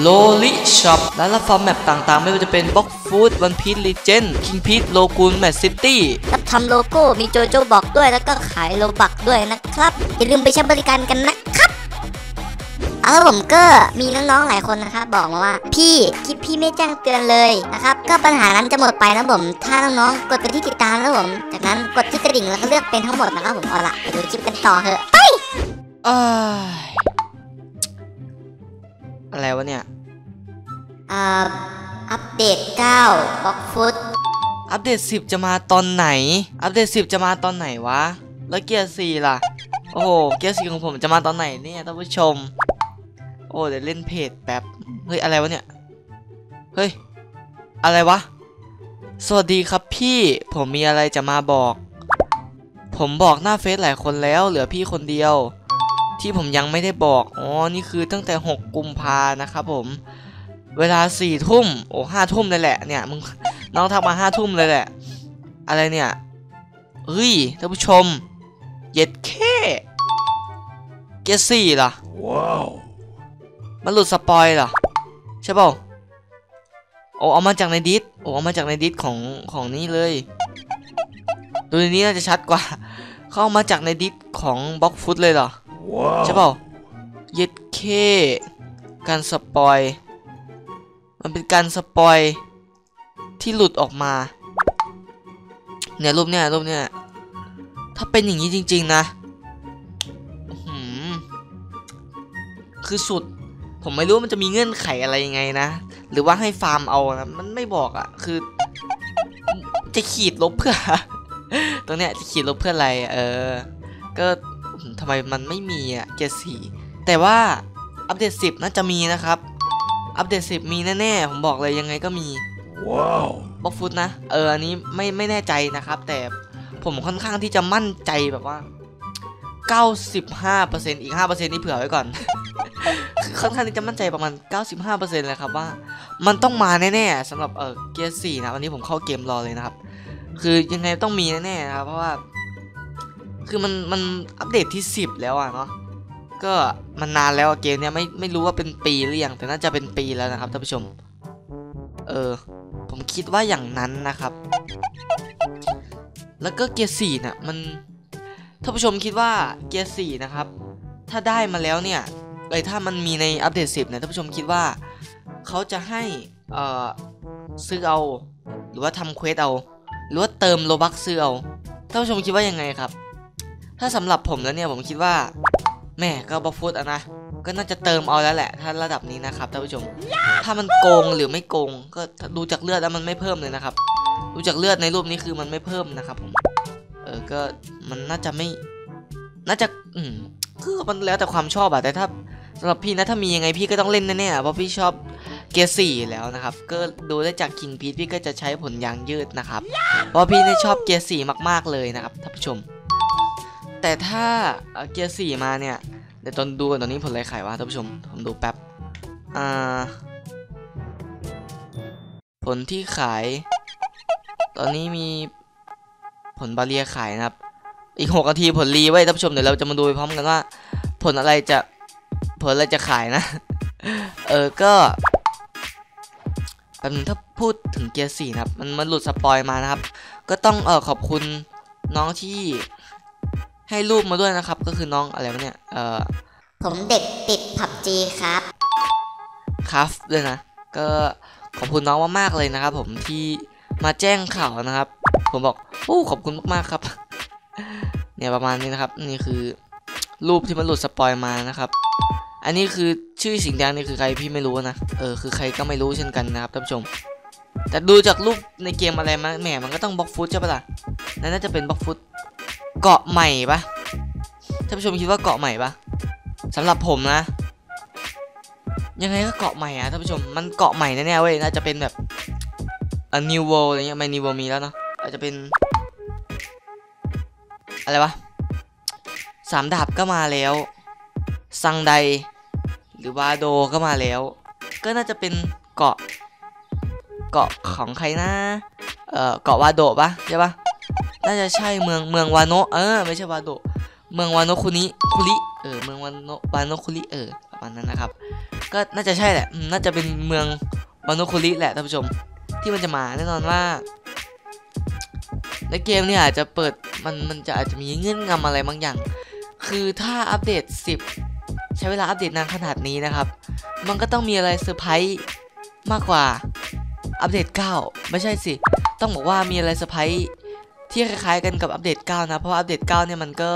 โลลิช็อปร้านรับฟอร์มแมปต่างๆ ไม่ว่าจะเป็นบ็อกฟูดวันพีทลีเจนคิงพีทโลกูนแมทซิตี้รับทำโลโก้มีโจโจบอกด้วยแล้วก็ขายโลบักด้วยนะครับ อย่าลืมไปใช้บริการกันนะครับ เอาละผมก็มีน้องๆหลายคนนะครับบอกมาว่า พี่คลิปพี่ไม่แจ้งเตือนเลยนะครับก็ปัญหานั้นจะหมดไปนะผม ถ้าน้องๆกดไปที่ติดตามนะผม จากนั้นกดที่กระดิ่งแล้วก็เลือกเป็นทั้งหมดนะครับผมเอาละไปดูคลิปกันต่อเถอะอ้ายอะไรวะเนี่ยอ่าอัปเดต9บล็อกฟุตอัปเดต 10 จะมาตอนไหน อัปเดต 10 จะมาตอนไหนวะ แล้วเกียร์4ล่ะ โอ้โห เกียร์4ของผมจะมาตอนไหนเนี่ยท่านผู้ชมโอ้เดี๋ยวเล่นเพจแป๊บเฮ้ยอะไรวะเนี่ยเฮ้ยอะไรวะสวัสดีครับพี่ผมมีอะไรจะมาบอก ผมบอกหน้าเฟซหลายคนแล้วเหลือพี่คนเดียว ที่ผมยังไม่ได้บอกอ๋อนี่คือตั้งแต่ 6 กุมภานะครับผมเวลาสี่ทุ่มโอ้ห้าทุ่มเลยแหละเนี่ยมึงน้องทักมาห้าทุ่มเลยแหละ อะไรเนี่ยเฮ้ยท่านผู้ชมเย็ดแค่เกสี่เหรอ Wow. มันหลุดสปอยเหรอ ใช่เปล่าโอ้เอามาจากในดิสโอ้เอามาจากในดิสของของนี้เลยดูในนี้น่าจะชัดกว่า เขาเอามาจากในดิสของ Blox Fruits เลยเหรอ Wow. ใช่เปล่าเย็ดเคการสปอย มันเป็นการสปอยที่หลุดออกมา เนี่ยรูปเนี่ยรูปเนี่ย ถ้าเป็นอย่างนี้จริง ๆ นะอื้อหือคือสุด ผมไม่รู้มันจะมีเงื่อนไขอะไรยังไงนะ หรือว่าให้ฟาร์มเอานะมันไม่บอกอะคือ จะขีดลบเพื่อ ตรงเนี้ยจะขีดลบเพื่ออะไร เออ ก็อื้อหือทำไมมันไม่มีอะเกียร์สี่แต่ว่าอัปเดต10น่าจะมีนะครับ อัปเดต10มีแน่ๆ ผมบอกเลยยังไงก็มี Wow. บล็อกฟุตนะ เอออันนี้ไม่ไม่แน่ใจนะครับ แต่ผมค่อนข้างที่จะมั่นใจแบบว่า 95%อีก 5%นี่เผื่อไว้ก่อน คือค่อนข้างที่จะมั่นใจประมาณ 95%เลยครับว่า มันต้องมาแน่ๆสำหรับเออเกียร์4นะวันนี้ผมเข้าเกมรอเลยนะครับ คือยังไงต้องมีแน่ๆนะครับเพราะว่า คือมันมันอัปเดตที่ 10 แล้วอะเนาะก็มันนานแล้วเกมเนี้ยไม่ไม่รู้ว่าเป็นปีหรือยังแต่น่าจะเป็นปีแล้วนะครับท่านผู้ชม เออ ผมคิดว่าอย่างนั้นนะครับ แล้วก็เกียร์สี่น่ะมันท่านผู้ชมคิดว่าเกียร์สี่นะครับ ถ้าได้มาแล้วเนี่ย เอ้ยถ้ามันมีในอัปเดต 10 เนี่ยท่านผู้ชมคิดว่าเขาจะให้ซื้อเอา หรือว่าทำ quest เอา หรือว่าเติม Robux ซื้อเอาท่านผู้ชมคิดว่ายังไงครับ ถ้าสำหรับผมแล้วเนี่ยผมคิดว่าแม่งก็ Blox Fruits อะนะก็น่าจะเติมเอาแล้วแหละ ถ้าระดับนี้นะครับท่านผู้ชม ถ้ามันโกงหรือไม่โกง ก็ดูจากเลือดแล้วมันไม่เพิ่มเลยนะครับ ดูจากเลือดในรูปนี้คือมันไม่เพิ่มนะครับผมเออก็มันน่าจะไม่ น่าจะ อืมคือมันแล้วแต่ความชอบอะแต่ถ้า สำหรับพี่นะถ้ามียังไงพี่ก็ต้องเล่นแน่ๆเพราะพี่ชอบเกียร์สี่แล้วนะครับ ก็ดูได้จากคิงพีทพี่ก็จะใช้ผลยางยืดนะครับ เพราะพี่เนี่ยชอบเกียร์สี่มากๆเลยนะครับท่านผู้ชม แต่ถ้าเกียร์สี่มาเนี่ยเดี๋ยวตอนดูตอนนี้ผลอะไรขายวะท่านผู้ชมผมดูแป๊บอ่าผลที่ขาย ตอนนี้มีผลบาเรียขายนะครับ อีกหกนาทีผลรีไว้ท่านผู้ชมเดี๋ยวเราจะมาดูไปพร้อมกันว่า ผลอะไรจะ ผลอะไรจะขายนะ เออก็แป๊บนึงถ้าพูดถึงเกียร์สี่นะครับ มันมันหลุดสปอยมานะครับ ก็ต้องเออขอบคุณน้องที่ให้รูปมาด้วยนะครับ ก็คือน้องอะไรวะเนี่ย เออผมเด็กติดผับจีครับคัฟด้วยนะ ก็ขอบคุณน้องมากๆเลยนะครับ ผมที่มาแจ้งข่าวนะครับ ผมบอกโอ้ขอบคุณมากๆครับ เนี่ยประมาณนี้นะครับ นี่คือรูปที่มันหลุดสปอยมานะครับ อันนี้คือชื่อสิงแดงนี่คือใครพี่ไม่รู้นะ เออคือใครก็ไม่รู้เช่นกันนะครับท่านผู้ชม แต่ดูจากรูปในเกมอะไรมาแหมมันก็ต้องบล็อกฟุตใช่ปะล่ะ นั่นน่าจะเป็นบล็อกฟุตเกาะใหม่ปะท่านผู้ชมคิดว่าเกาะใหม่ปะสำหรับผมนะ ยังไงก็เกาะใหม่อะท่านผู้ชม มันเกาะใหม่แน่ๆเว้ย น่าจะเป็นแบบเอ่อ new world อะไรเงี้ยไม่ new world มีแล้วเนาะ อาจจะเป็น อะไรวะสามดาบก็มาแล้ว ซังได รือวาโดก็มาแล้ว ก็น่าจะเป็นเกาะ เกาะของใครนะ เอ่อเกาะวาโดปะใช่ปะน่าจะใช่เมืองเมืองวานโนเออไม่ใช่วาโดเมืองวาโนะคุนิคุริเออเมืองวาโนะวาโนะคุริเออประมาณนั้นนะครับ ก็น่าจะใช่แหละน่าจะเป็นเมืองวาโนะคุริแหละท่านผู้ชมที่มันจะมาแน่นอนว่าในเกมเนี่ยอาจจะเปิดมันมันจะอาจจะมีเงื่อนงำอะไรบางอย่าง คือถ้าอัปเดต 10 ใช้เวลาอัปเดตนานขนาดนี้นะครับ มันก็ต้องมีอะไรเซอร์ไพรส์มากกว่าอัปเดต 9 ไม่ใช่สิ ต้องบอกว่ามีอะไรเซอร์ไพรส์ที่คล้ายๆกันกับอัปเดต 9 นะ เพราะอัปเดต 9 เนี่ยมันก็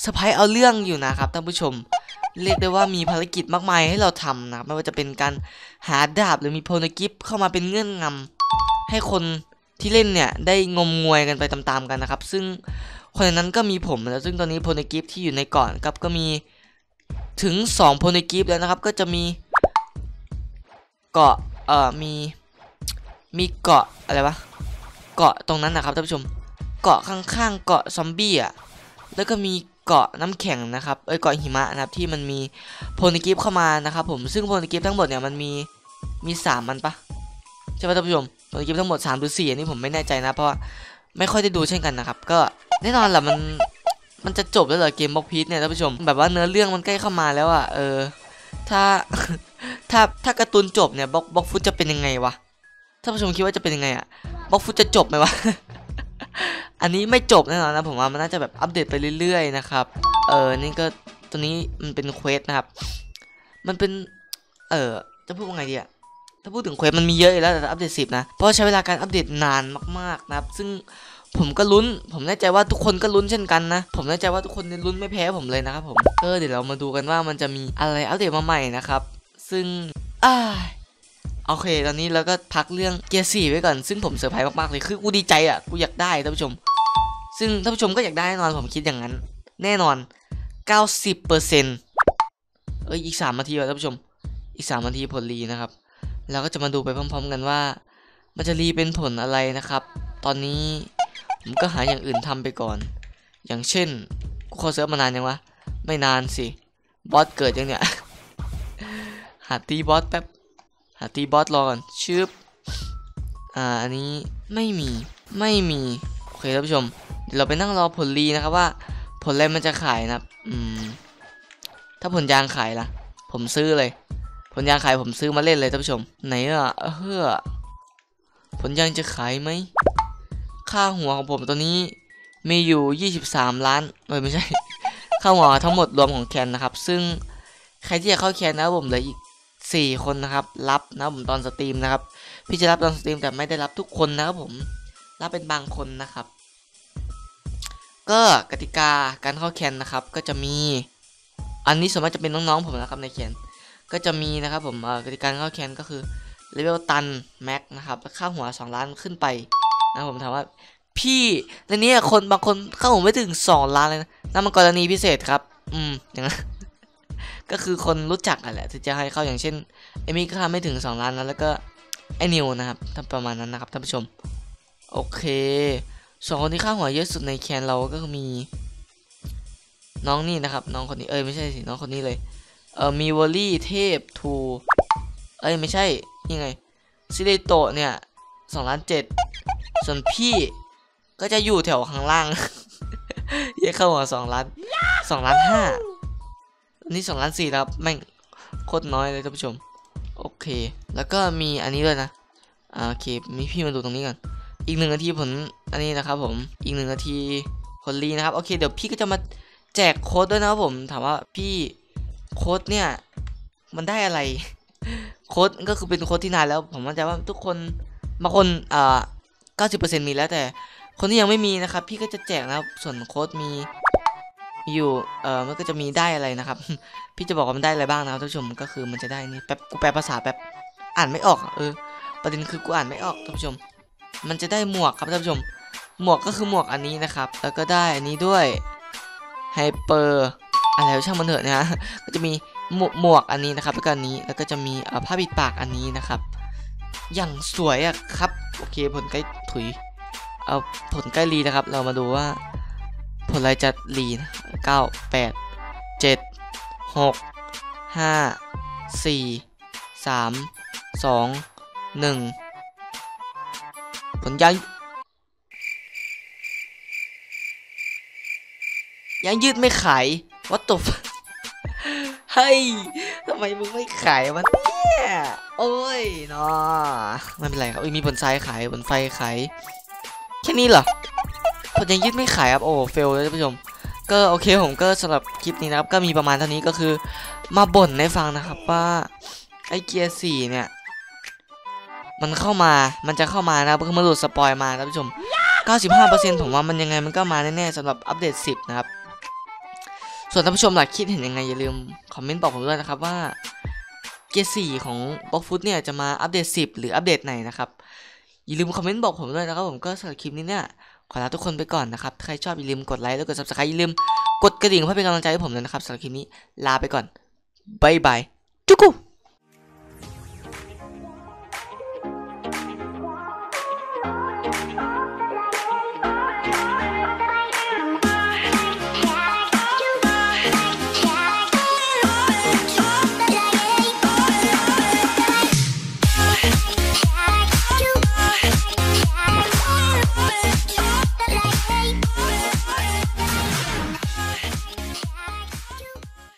เซอร์ไพรส์เอาเรื่องอยู่นะครับท่านผู้ชม เรียกได้ว่ามีภารกิจมากมายให้เราทำนะไม่ว่าจะเป็นการหาดาบหรือมี Poneglyph เข้ามาเป็นเงื่อนงำให้คนที่เล่นเนี่ยได้งงงวยกันไปตามๆกันนะครับ ซึ่งคนนั้นก็มีผมแล้วซึ่งตอนนี้ Poneglyph ที่อยู่ในเกาะครับก็มี ถึง2 Poneglyph แล้วนะครับ ก็จะมีเกาะเอ่อมีมีเกาะอะไรวะเกาะตรงนั้นนะครับท่านผู้ชมเกาะข้างๆเกาะซอมบี้อะแล้วก็มีเกาะน้ำแข็งนะครับเอ้ยเกาะหิมะนะครับที่มันมีโพนกิฟเข้ามานะครับผมซึ่งโพนกิฟทั้งหมดเนี่ยมันมีมีสามมันปะใช่ไหมท่านผู้ชมโพนกิฟทั้งหมด3หรือ4อันนี้ผมไม่แน่ใจนะเพราะไม่ค่อยได้ดูเช่นกันนะครับ ก็แน่นอนแหละมัน มันจะจบแล้วเหรอเกมบล็อกพีทเนี่ยท่านผู้ชม แบบว่าเนื้อเรื่องมันใกล้เข้ามาแล้วอะเออ ถ้า ถ้า ถ้าการ์ตูนจบเนี่ย Blox Blox Fruits จะเป็นยังไงวะ ท่านผู้ชมคิดว่าจะเป็นยังไงอะ Blox Fruits จะจบไหมวะ อันนี้ไม่จบแน่นอนนะผมว่ามันน่าจะแบบอัปเดตไปเรื่อยๆนะครับ เออ นี่ก็ตัวนี้มันเป็น quest นะครับ มันเป็น เออจะพูดว่าไงดีอะถ้าพูดถึง quest มันมีเยอะอยู่แล้วแต่อัปเดตสิบนะ เพราะใช้เวลาการอัปเดตนานมากๆนะครับ ซึ่ง ผมก็ลุ้น ผมแน่ใจว่าทุกคนก็ลุ้นเช่นกันนะ ผมแน่ใจว่าทุกคนลุ้นไม่แพ้ผมเลยนะครับผมเออเดี๋ยวเรามาดูกันว่ามันจะมีอะไรอัปเดตมาใหม่นะครับ ซึ่งอ่าโอเค ตอนนี้เราก็พักเรื่องเกียร์สี่ไว้ก่อน ซึ่งผมเซอร์ไพรส์มากๆเลย คือกูดีใจอะ กูอยากได้ท่านผู้ชม ซึ่งท่านผู้ชมก็อยากได้แน่นอน ผมคิดอย่างนั้น แน่นอน 90%เอ้ย อีก 3 นาทีว่ะท่านผู้ชม อีก 3 นาทีผลรีนะครับแล้วก็จะมาดูไปพร้อม ๆ กันว่า มันจะรีเป็นผลอะไรนะครับ ตอนนี้ ผมก็หาอย่างอื่นทำไปก่อน อย่างเช่นกูเข้าเซิร์ฟมานานยังวะ ไม่นานสิ บอสเกิดยังเนี่ย หาตีบอสแป๊บ หาตีบอสรอก่อนชึบ อ่า อันนี้ไม่มี ไม่มี โอเคท่านผู้ชม เดี๋ยวเราไปนั่งรอผลรีนะครับว่า ผลอะไรมันจะขายนะอืม ถ้าผลยางขายล่ะ ผมซื้อเลย ผลยางขายผมซื้อมาเล่นเลยท่านผู้ชม ไหนอะเฮ้อผลยางจะขายไหม ค่าหัวของผมตอนนี้มีอยู่ 23 ล้านเอ้ยไม่ใช่ ค่าหัวทั้งหมดรวมของ clan นะครับ ซึ่งใครที่อยากเข้า clan นะผมเหลืออีก 4 คนนะครับ รับนะผมตอน stream นะครับ พี่จะรับตอน stream แต่ไม่ได้รับทุกคนนะครับผม รับเป็นบางคนนะครับ ก็กติกาการเข้า clan นะครับ ก็จะมี อันนี้ส่วนมากจะเป็นน้องๆผมนะครับใน clan ก็จะมีนะครับผมกติกาเข้าแคนก็คือเลเวลตันแม็กนะครับค่าหัว 2 ล้านขึ้นไป นะผมถามว่า พี่ในนี้คนบางคนเข้าหัวไม่ถึง2ล้านเลยนะนั่นมันกรณีพิเศษครับ อืมอย่างนั้นก็คือคนรู้จักอะแหละที่จะให้เข้าอย่างเช่นเอมี่ก็ทำไม่ถึง2ล้านนะแล้วก็ไอนิวนะครับทำประมาณนั้นนะครับท่านผู้ชม โอเคสองคนที่ค่าหัวเยอะสุดในแคนเราก็มี น้องนี่นะครับ น้องคนนี้เอ้ยไม่ใช่สิน้องคนนี้เลยเออมีวอลลี่เทพทูเอ้ยไม่ใช่ยังไงซิเลโตเนี่ยสองล้านเจ็ด ส่วนพี่ก็จะอยู่แถวข้างล่างเยอะเข้าหัวสองล้านสองล้านห้าอันนี้สองล้านสี่ครับแม่งโคตรน้อยเลยท่านผู้ชม โอเค แล้วก็มีอันนี้ด้วยนะอ่าโอเคมีพี่มาดูตรงนี้ก่อนอีกหนึ่งนาทีผลอันนี้นะครับผมอีกหนึ่งนาทีผลรีนะครับโอเคเดี๋ยวพี่ก็จะมาแจกโค้ดด้วยนะครับผมถามว่าพี่โค้ดเนี่ยมันได้อะไรโค้ดก็คือเป็นโค้ดที่นานแล้ว ผมมั่นใจว่าทุกคนบางคนอ่า เก้าสิบเปอร์เซ็นต์มีแล้วแต่ คนที่ยังไม่มีนะครับ พี่ก็จะแจกนะครับส่วนโค้ดมีอยู่ เอ่อ มันก็จะมีได้อะไรนะครับ พี่จะบอกว่ามันได้อะไรบ้างนะครับท่านผู้ชม ก็คือมันจะได้นี่ แป๊บ กูแปลภาษาแป๊บ อ่านไม่ออก เออ ประเด็นคือกูอ่านไม่ออกท่านผู้ชม มันจะได้หมวกครับท่านผู้ชม หมวกก็คือหมวกอันนี้นะครับ แล้วก็ได้อันนี้ด้วยไฮเปอร์อะไรช่างมันเถอะนะฮะ ก็จะมีหมวกหมวกอันนี้นะครับ แล้วก็อันนี้ แล้วก็จะมีเออผ้าปิดปากอันนี้นะครับ อย่างสวยอะครับ โอเคผลใกล้ถุย เอาผลใกล้รีนะครับ เรามาดูว่าผลอะไรจะรีนะเก้าแปดเจ็ดหกห้าสี่สามสองหนึ่งผลยังยังยืดไม่ขายวัตถุเฮ้ยทำไมมึงไม่ขายมัน โอ้ยเนาะไม่เป็นไรครับเอ้ยมีบนไซขายบนไฟขายแค่นี้เหรอผมยังยืดไม่ขายครับโอ้ fail เลยท่านผู้ชมก็โอเคผมก็สำหรับคลิปนี้นะครับ ก็มีประมาณเท่านี้ก็คือมาบ่นให้ฟังนะครับว่าไอเกียร์สี่เนี่ย มันเข้ามามันจะเข้ามานะครับเพิ่งมาหลุด spoil มาท่านผู้ชม 95%ผมว่ามันยังไงมันก็มาแน่ๆสำหรับอัปเดต 10 นะครับ ส่วนท่านผู้ชมล่ะคิดเห็นยังไงอย่าลืมคอมเมนต์บอกผมด้วยนะครับว่า เกียร์สี่ของ Blox Fruits เนี่ยจะมาอัปเดต 10 หรืออัปเดตไหนนะครับ อย่าลืมคอมเมนต์บอกผมด้วยนะครับผมก็สำหรับคลิปนี้เนี่ยขอลาทุกคนไปก่อนนะครับ ใครชอบอย่าลืมกดไลค์แล้วกด subscribe อย่าลืมกดกระดิ่งเพื่อเป็นกำลังใจให้ผมด้วยนะครับสำหรับคลิปนี้ลาไปก่อนบายบายจุกุ